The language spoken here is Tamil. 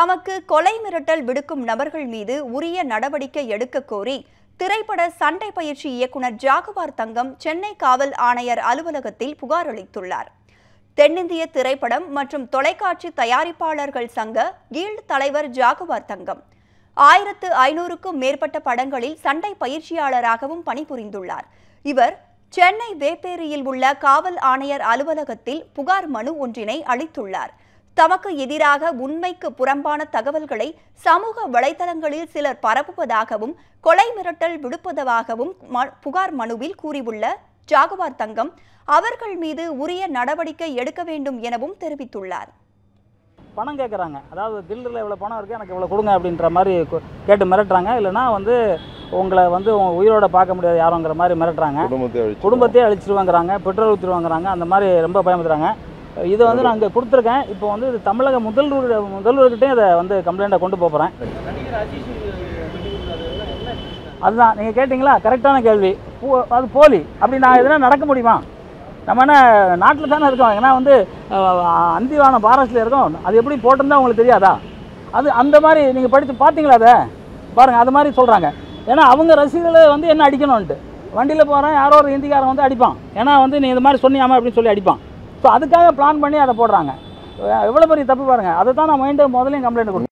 தமக்கு கொலை மிரட்டல் விடுக்கும் நபர்கள் மீது உரிய நடவடிக்கை எடுக்க கோரி திரைப்பட சண்டை பயிற்சி இயக்குனர் ஜாகுவார் தங்கம் சென்னை காவல் ஆணையர் அலுவலகத்தில் புகார் அளித்துள்ளார். தென்னிந்திய திரைப்படம் மற்றும் தொலைக்காட்சி தயாரிப்பாளர்கள் சங்க கீல்டு தலைவர் ஜாகுவார் தங்கம் ஆயிரத்து ஐநூறுக்கும் மேற்பட்ட படங்களில் சண்டை பயிற்சியாளராகவும் பணிபுரிந்துள்ளார். இவர் சென்னை வேப்பேரியில் உள்ள காவல் ஆணையர் அலுவலகத்தில் புகார் மனு ஒன்றினை அளித்துள்ளார். தமக்கு எதிராக உண்மைக்கு புறம்பான தகவல்களை சமூக வலைதளங்களில் சிலர் பரப்புவதாகவும் கொலை மிரட்டல் விடுப்பதாகவும் ம- புகார் மனுவில் கூறியுள்ள ஜாகுவார் தங்கம் அவர்கள் மீது உரிய நடவடிக்கை எடுக்க வேண்டும் எனவும் தெரிவித்துள்ளார். பணம் கேட்குறாங்க. அதாவது கில்டில் இவ்வளோ பணம் இருக்குது எனக்கு இவ்வளோ கொடுங்க அப்படின்ற மாதிரி கேட்டு மிரட்டுறாங்க. இல்லைன்னா வந்து உங்களை வந்து உங்க உயிரோட பார்க்க முடியாது யாரோங்கிற மாதிரி மிரட்டுறாங்க. குடும்பத்தையே அழிச்சிருவாங்கிறாங்க பெட்ரோல் ஊற்றிடுவாங்கிறாங்க அந்த மாதிரி ரொம்ப பயமுறுத்துறாங்க. இதை வந்து நான் இங்கே கொடுத்துருக்கேன். இப்போ வந்து இது தமிழக முதல்வர் முதல்வர்கிட்டே இதை வந்து கம்ப்ளைண்ட்டை கொண்டு போகிறேன் அதுதான். நீங்கள் கேட்டிங்களா? கரெக்டான கேள்வி. போ- அது போலி. அப்படி நான் எதுனா நடக்க முடியுமா? நம்ம என்ன நாட்டில் தானே இருக்கோம். ஏன்னா வந்து அந்திவானம் அந்திவான பாரஸில் இருக்கோம். அது எப்படி போட்டிருந்தா உங்களுக்கு தெரியாதா? அது அந்த மாதிரி நீங்கள் படித்து பார்த்தீங்களா அதை? பாருங்கள் அது மாதிரி சொல்கிறாங்க ஏன்னா அவங்க ரசிகர்களை வந்து என்ன அடிக்கணும்ன்ட்டு. வண்டியில் போகிறேன் யாரோ ஒரு ஹிந்திக்காரன் வந்து அடிப்பான். ஏன்னா வந்து நீ இது மாதிரி சொன்னியாமா அப்படின்னு சொல்லி அடிப்பான். ஸோ அதுக்காக பிளான் பண்ணி அதை போடுறாங்க. எவ்வளோ பெரிய தப்பு பாருங்கள் அதை தான் நான் மைண்டு முதலையும் கம்ப்ளைண்ட் கொடுத்தேன்.